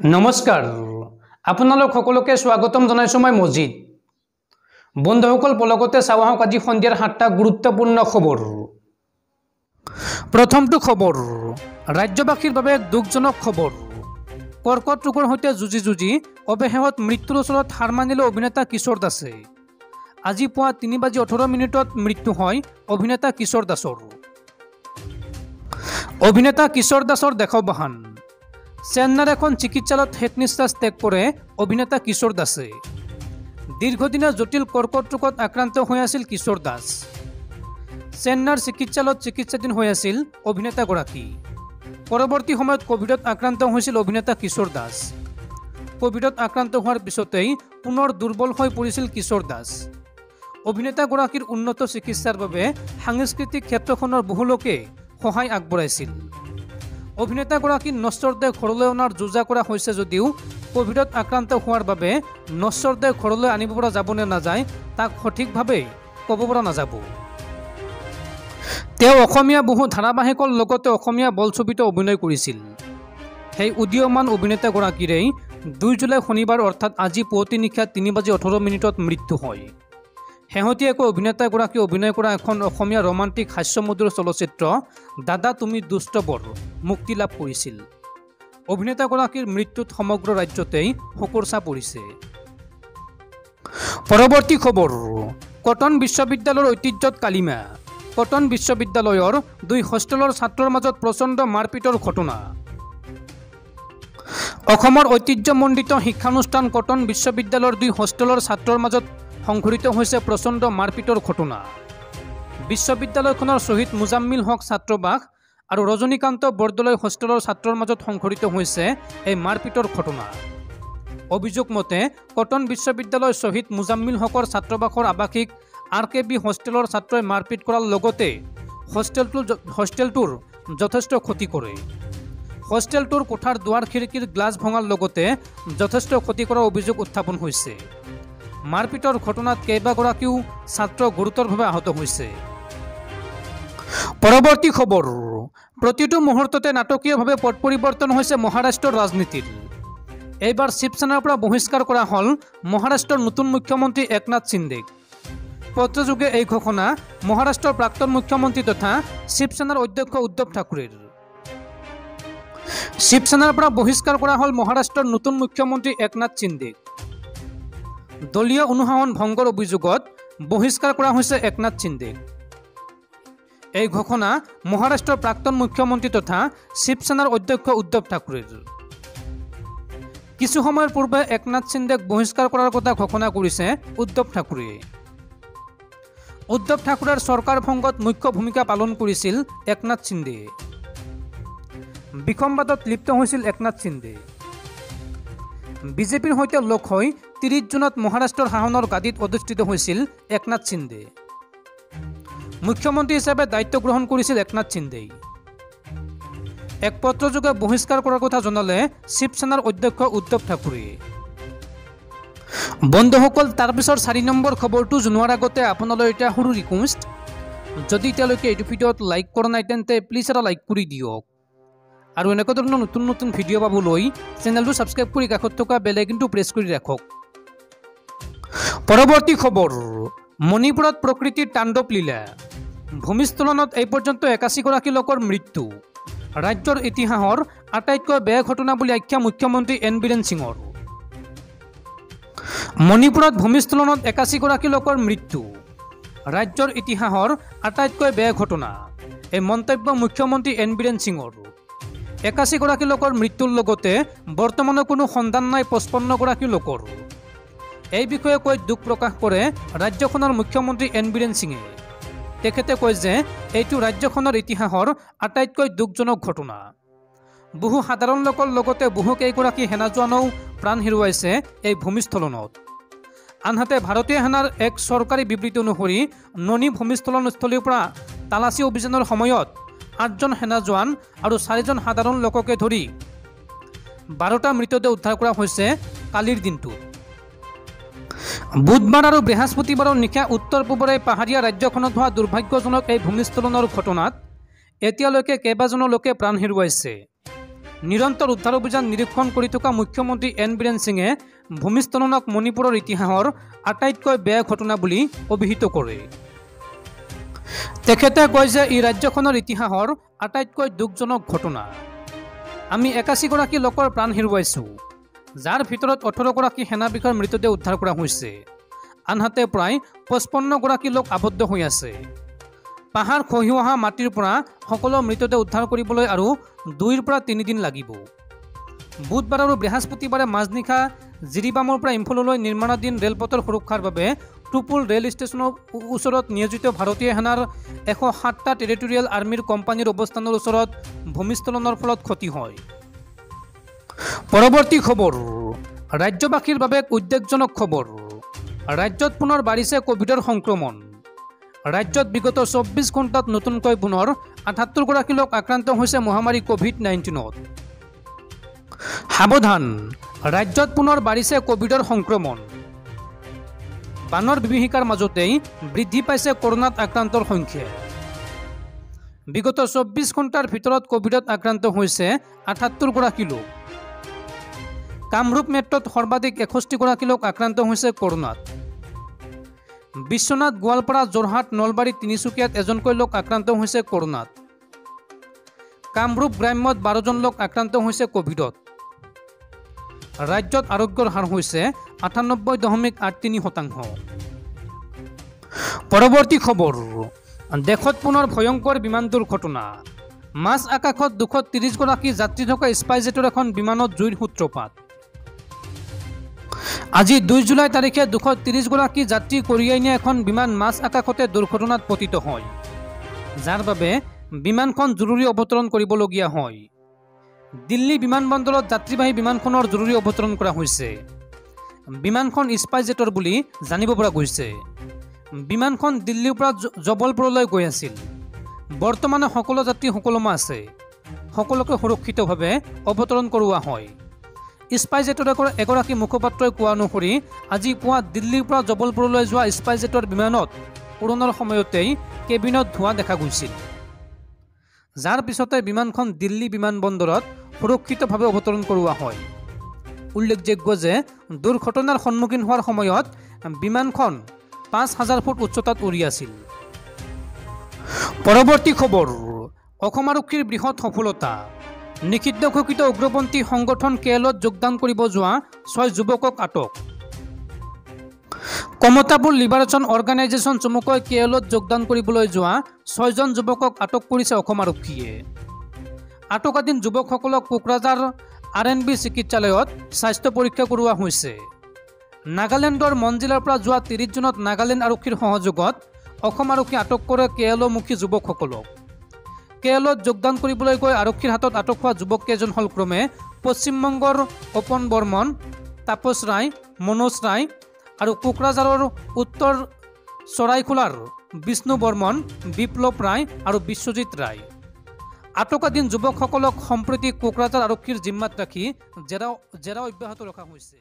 নমস্কাৰ। আপোনালোক সকলোকে স্বাগতম জনাইছোঁ মই মজিদ। বন্ধুসকল পলকতে চাওঁ আহক আজি সন্ধিয়াৰ সাতটা গুৰুত্বপূৰ্ণ খবৰ। প্ৰথমটো খবৰ ৰাজ্যবাসীৰ বাবে দুখজনক খবৰ। কৰ্কট ৰোগৰ সৈতে যুঁজি যুঁজি অৱশেষত মৃত্যুৰ ওচৰত হাৰ মানিলে অভিনেতা কিশোৰ দাসে। আজি পুৱা তিনি বাজি ওঠৰ মিনিটত মৃত্যু হয় অভিনেতা কিশোৰ দাসৰ। অভিনেতা কিশোৰ দাসৰ দেশবাহান চেন্নাইৰ এখন চিকিৎসালয়ত শেষ নিশ্বাস ত্যাগ কৰে অভিনেতা কিশোৰ দাসে। দীৰ্ঘদিনীয়া জটিল কৰ্কট ৰোগত আক্ৰান্ত হৈ আছিল কিশোৰ দাস। চেন্নাইৰ চিকিৎসালয়ত চিকিৎসাধীন হৈ আছিল অভিনেতাগৰাকী। পৰৱৰ্তী সময়ত কভিডত আক্ৰান্ত হৈছিল অভিনেতা কিশোৰ দাস। কভিডত আক্ৰান্ত হোৱাৰ পিছতেই পুনৰ দুৰ্বল হৈ পৰিছিল কিশোৰ দাস। অভিনেতাগৰাকীৰ উন্নত চিকিৎসাৰ বাবে সাংস্কৃতিক ক্ষেত্ৰখনৰ বহু লোকে সহায় আগবঢ়াইছিল। অভিনেতাগৰাকীক নশ্বৰদেৱ ঘৰলৈ অনাৰ যোজা কৰা হৈছে যদিও কভিডত আক্ৰান্ত হোৱাৰ বাবে নশ্বৰদেৱ ঘৰলৈ আনিব পৰা যাব নে নাযায় তাক সঠিকভাৱে ক'ব পৰা নাযাব। তেওঁ অসমীয়া বহু ধাৰাবাহিকৰ লগতে অসমীয়া বলছবিতো অভিনয় কৰিছিল। সেই উদীয়মান অভিনেতাগৰাকীৰেই দুই জুলাই শনিবাৰ অৰ্থাৎ আজি পুৱতি নিশা তিনি বাজি ওঠৰ মিনিটত মৃত্যু হয়। শেহতীয়াকৈ অভিনেতাগৰাকী অভিনয় কৰা এখন অসমীয়া ৰোমান্টিক হাস্যমধুৰ চলচ্চিত্ৰ দাদা তুমি দুষ্ট বৰ মুক্তি লাভ কৰিছিল। অভিনেতাগৰাকীৰ মৃত্যুত সমগ্ৰ ৰাজ্যতেই শোকৰচা পৰিছে। পৰৱৰ্তী খবৰ কটন বিশ্ববিদ্যালয়ৰ ঐতিহ্যত কালিমা। কটন বিশ্ববিদ্যালয়ৰ দুই হোষ্টেলৰ ছাত্ৰৰ মাজত প্ৰচণ্ড মাৰপিটৰ ঘটনা। অসমৰ ঐতিহ্যমণ্ডিত শিক্ষানুষ্ঠান কটন বিশ্ববিদ্যালয়ৰ দুই হোষ্টেলৰ ছাত্ৰৰ মাজত সংঘটিত হৈছে প্ৰচণ্ড মাৰপিটৰ ঘটনা। বিশ্ববিদ্যালয়খনৰ শ্বহীদ মুজাম্মিল হক ছাত্ৰবাস আৰু ৰজনীকান্ত বৰদলৈ হোষ্টেলৰ ছাত্ৰৰ মাজত সংঘটিত হৈছে এই মাৰপিটৰ ঘটনা। অভিযোগ মতে কটন বিশ্ববিদ্যালয় শ্বহীদ মুজাম্মিল হকৰ ছাত্ৰবাসৰ আৱাসিক আৰ কে বি হোষ্টেলৰ ছাত্ৰই মাৰপিট কৰাৰ লগতে হোষ্টেলটোৰ হোষ্টেলটোৰ যথেষ্ট ক্ষতি কৰে। হোষ্টেলটোৰ কোঠাৰ দুৱাৰ খিৰিকীৰ গ্লাছ ভঙাৰ লগতে যথেষ্ট ক্ষতি কৰাৰ অভিযোগ উত্থাপন হৈছে। মাৰপিটৰ ঘটনাত কেইবাগৰাকীও ছাত্ৰ গুৰুতৰভাৱে আহত হৈছে। পৰৱৰ্তী খবৰ। প্ৰতিটো মুহূৰ্ততে নাটকীয়ভাৱে পট পৰিৱৰ্তন হৈছে মহাৰাষ্ট্ৰৰ ৰাজনীতিৰ এইবাৰ শিৱসেনাৰ পৰা বহিষ্কাৰ কৰা হ'ল মহাৰাষ্ট্ৰৰ নতুন মুখ্যমন্ত্ৰী একনাথ সিন্ধেক পত্ৰযোগে এই ঘোষণা মহাৰাষ্ট্ৰৰ প্ৰাক্তন মুখ্যমন্ত্ৰী তথা শিৱসেনাৰ অধ্যক্ষ উদ্ধৱ ঠাকুৰেৰ। শিৱসেনাৰ পৰা বহিষ্কাৰ কৰা হ'ল মহাৰাষ্ট্ৰৰ নতুন মুখ্যমন্ত্ৰী একনাথ সিন্ধেক দলীয় অনুশাসন ভংগৰ অভিযোগত বহিষ্কাৰ কৰা হৈছে একনাথ সিন্ধেক এই ঘোষণা মহাৰাষ্ট্ৰৰ প্ৰাক্তন মুখ্যমন্ত্ৰী তথা শিৱসেনাৰ অধ্যক্ষ উদ্ধৱ ঠাকুৰেৰ। কিছু সময়ৰ পূৰ্বে একনাথ সিন্ধেক বহিষ্কাৰ কৰাৰ কথা ঘোষণা কৰিছে উদ্ধৱ ঠাকুৰে। উদ্ধৱ ঠাকুৰেৰ চৰকাৰ ভংগত মুখ্য ভূমিকা পালন কৰিছিল একনাথ সিন্ধে বিসম্বাদত লিপ্ত হৈছিল একনাথ সিন্ধে বিজেপিৰ সৈতে লগ হৈ ত্ৰিছ জুনত মহাৰাষ্ট্ৰৰ শাসনৰ গাদীত অধিষ্ঠিত হৈছিল একনাথ সিন্ধে মুখ্যমন্ত্ৰী হিচাপে দায়িত্ব গ্ৰহণ কৰিছিল একনাথ সিন্ধেই এক পত্ৰযোগে বহিষ্কাৰ কৰাৰ কথা জনালে শিৱসেনাৰ অধ্যক্ষ উদ্ধৱ ঠাকুৰে। বন্ধুসকল তাৰপিছৰ চাৰি নম্বৰ খবৰটো জনোৱাৰ আগতে আপোনালৈ এতিয়া সৰু ৰিকুৱেষ্ট যদি এতিয়ালৈকে এইটো ভিডিঅ'ত লাইক কৰা নাই তেন্তে প্লিজ এটা লাইক কৰি দিয়ক। আৰু এনেকুৱা ধৰণৰ নতুন নতুন ভিডিঅ' পাবলৈ চেনেলটো ছাবস্ক্ৰাইব কৰি কাষত থকা বেল আইকনটো প্ৰেছ কৰি ৰাখক। পৰৱৰ্তী খবৰ। মণিপুৰত প্ৰকৃতিৰ তাণ্ডৱ লীলা। ভূমিস্খলনত এই পৰ্যন্ত একাশীগৰাকী লোকৰ মৃত্যু। ৰাজ্যৰ ইতিহাসৰ আটাইতকৈ বেয়া ঘটনা বুলি আখ্যা মুখ্যমন্ত্ৰী এন বীৰেন সিঙৰ। মণিপুৰত ভূমিস্খলনত একাশীগৰাকী লোকৰ মৃত্যু। ৰাজ্যৰ ইতিহাসৰ আটাইতকৈ বেয়া ঘটনা। এই মন্তব্য মুখ্যমন্ত্ৰী এন বীৰেন সিঙৰ। একাশীগৰাকী লোকৰ মৃত্যুৰ লগতে বৰ্তমানে কোনো সন্ধান নাই পঁচপন্নগৰাকী লোকৰ। এই বিষয়ে কৈ দুখ প্ৰকাশ কৰে ৰাজ্যখনৰ মুখ্যমন্ত্ৰী এন বীৰেন সিঙে। তেখেতে কয় যে এইটো ৰাজ্যখনৰ ইতিহাসৰ আটাইতকৈ দুখজনক ঘটনা। বহু সাধাৰণ লোকৰ লগতে বহু কেইগৰাকী সেনা জোৱানেও প্ৰাণ হেৰুৱাইছে এই ভূমিস্খলনত আনহাতে ভাৰতীয় সেনাৰ এক চৰকাৰী বিবৃতি অনুসৰি ননী ভূমিস্খলনস্থলীৰ পৰা তালাচী অভিযানৰ সময়ত আঠজন সেনা জোৱান আৰু চাৰিজন সাধাৰণ লোককে ধৰি বাৰটা মৃতদেহ উদ্ধাৰ কৰা হৈছে কালিৰ দিনটোত। বুধবাৰ আৰু বৃহস্পতিবাৰৰ নিশা উত্তৰ পূবৰে পাহাৰীয়া ৰাজ্যখনত হোৱা দুৰ্ভাগ্যজনক এই ভূমিস্খলনৰ ঘটনাত এতিয়ালৈকে কেইবাজনো লোকে প্ৰাণ হেৰুৱাইছে। নিৰন্তৰ উদ্ধাৰ অভিযান নিৰীক্ষণ কৰি থকা মুখ্যমন্ত্ৰী এন বীৰেন সিঙে ভূমিস্খলনক মণিপুৰৰ ইতিহাসৰ আটাইতকৈ বেয়া ঘটনা বুলি অভিহিত কৰে। তেখেতে কয় যে ই ৰাজ্যখনৰ ইতিহাসৰ আটাইতকৈ দুখজনক ঘটনা। আমি একাশীগৰাকী লোকৰ প্ৰাণ হেৰুৱাইছোঁ। যাৰ ভিতৰত ওঠৰগৰাকী সেনা বিষয়াৰ মৃতদেহ উদ্ধাৰ কৰা হৈছে। আনহাতে প্ৰায় পঁচপন্নগৰাকী লোক আবদ্ধ হৈ আছে। পাহাৰ খহি অহা মাটিৰ পৰা সকলো মৃতদেহ উদ্ধাৰ কৰিবলৈ আৰু দুইৰ পৰা তিনিদিন লাগিব। বুধবাৰ আৰু বৃহস্পতিবাৰে মাজনিশা জিৰিবামৰ পৰা ইম্ফললৈ নিৰ্মাণাধীন ৰেলপথৰ সুৰক্ষাৰ বাবে টুপুল ৰেল ষ্টেচনৰ ওচৰত নিয়োজিত ভাৰতীয় সেনাৰ এশ সাতটা টেৰিটৰিয়েল আৰ্মীৰ কোম্পানীৰ অৱস্থানৰ ওচৰত ভূমিস্খলনৰ ফলত ক্ষতি হয়। পৰৱৰ্তী খবৰ ৰাজ্যবাসীৰ বাবে এক উদ্বেগজনক খবৰ ৰাজ্যত পুনৰ বাঢ়িছে কভিডৰ সংক্ৰমণ। ৰাজ্যত বিগত চৌব্বিছ ঘণ্টাত নতুনকৈ পুনৰ আঠাত্তৰগৰাকী লোক আক্ৰান্ত হৈছে মহামাৰী কভিড নাইণ্টিনত। সাৱধান ৰাজ্যত পুনৰ বাঢ়িছে কভিডৰ সংক্ৰমণ। বানৰ বিভীষিকাৰ মাজতেই বৃদ্ধি পাইছে কৰোণাত আক্ৰান্তৰ সংখ্যা। বিগত চৌব্বিছ ঘণ্টাৰ ভিতৰত কভিডত আক্ৰান্ত হৈছে আঠাত্তৰগৰাকী লোক কামৰূপ মেট্ৰত সৰ্বাধিক এষষ্ঠিগৰাকী লোক আক্ৰান্ত হৈছে কৰোণাত। বিশ্বনাথ গোৱালপাৰা যোৰহাট নলবাৰী তিনিচুকীয়াত এজনকৈ লোক আক্ৰান্ত হৈছে কৰোণাত। কামৰূপ গ্ৰাম্যত বাৰজন লোক আক্ৰান্ত হৈছে কভিডত। ৰাজ্যত আৰোগ্যৰ হাৰ হৈছে আঠানব্বৈ দশমিক আঠ তিনি শতাংশ। পৰৱৰ্তী খবৰ। দেশত পুনৰ ভয়ংকৰ বিমান দুৰ্ঘটনা। মাজ আকাশত দুশ ত্ৰিছগৰাকী যাত্ৰী থকা স্পাইজেটৰ এখন বিমানত জুইৰ সূত্ৰপাত। আজি দুই জুলাই তাৰিখে দুশ ত্ৰিছগৰাকী যাত্ৰী কঢ়িয়াই নিয়া এখন বিমান মাজ আকাশতে দুৰ্ঘটনাত পতিত হয়। যাৰ বাবে বিমানখন জৰুৰী অৱতৰণ কৰিবলগীয়া হয়। দিল্লী বিমানবন্দৰত যাত্ৰীবাহী বিমানখনৰ জৰুৰী অৱতৰণ কৰা হৈছে। বিমানখন স্পাইজেটৰ বুলি জানিব পৰা গৈছে। বিমানখন দিল্লীৰ পৰা জবলপুৰলৈ গৈ আছিল। বৰ্তমানে সকলো যাত্ৰী সুকলমে আছে। সকলোকে সুৰক্ষিতভাৱে অৱতৰণ কৰোৱা হয়। স্পাইজেটৰ এগৰা- এগৰাকী মুখপাত্ৰই কোৱা অনুসৰি আজি পুৱা দিল্লীৰ পৰা জবলপুৰলৈ যোৱা স্পাইজেটৰ বিমানত উৰণৰ সময়তেই কেবিনত ধোঁৱা দেখা গৈছিল। যাৰ পিছতে বিমানখন দিল্লী বিমানবন্দৰত সুৰক্ষিতভাৱে অৱতৰণ কৰোৱা হয়। উল্লেখযোগ্য যে দুৰ্ঘটনাৰ সন্মুখীন হোৱাৰ সময়ত বিমানখন পাঁচ হাজাৰ ফুট উচ্চতাত উৰি আছিল। পৰৱৰ্তী খবৰ অসম আৰক্ষীৰ বৃহৎ সফলতা। নিষিদ্ধ ঘোষিত উগ্ৰপন্থী সংগঠন কে এলত যোগদান কৰিব যোৱা ছয় যুৱকক আটক। কমতাপুৰ লিবাৰেশ্যন অৰ্গেনাইজেশ্যন চমুকৈ কে এলত যোগদান কৰিবলৈ যোৱা ছয়জন যুৱকক আটক কৰিছে অসম আৰক্ষীয়ে। আটকাধীন যুৱকসকলক কোকৰাঝাৰ আৰ এন বি চিকিৎসালয়ত স্বাস্থ্য পৰীক্ষা কৰোৱা হৈছে। নাগালেণ্ডৰ মঞ্জিলৰ পৰা যোৱা ত্ৰিছ জুনত নাগালেণ্ড আৰক্ষীৰ সহযোগত অসম আৰক্ষী আটক কৰে কে এলমুখী যুৱকসকলক। কে এলত যোগদান কৰিবলৈ গৈ আৰক্ষীৰ হাতত আটক হোৱা যুৱককেইজন হ'ল ক্ৰমে। পশ্চিমবংগৰ অপন বৰ্মন তাপস ৰায় মনোজ ৰায় আৰু কোকৰাঝাৰৰ উত্তৰ চৰাইখোলাৰ বিষ্ণু বৰ্মন বিপ্লৱ ৰায় আৰু বিশ্বজিৎ ৰায়। আটকাধীন যুৱকসকলক সম্প্ৰতি কোকৰাঝাৰ আৰক্ষীৰ জিম্মাত ৰাখি জেৰা জেৰা অব্যাহত ৰখা হৈছে।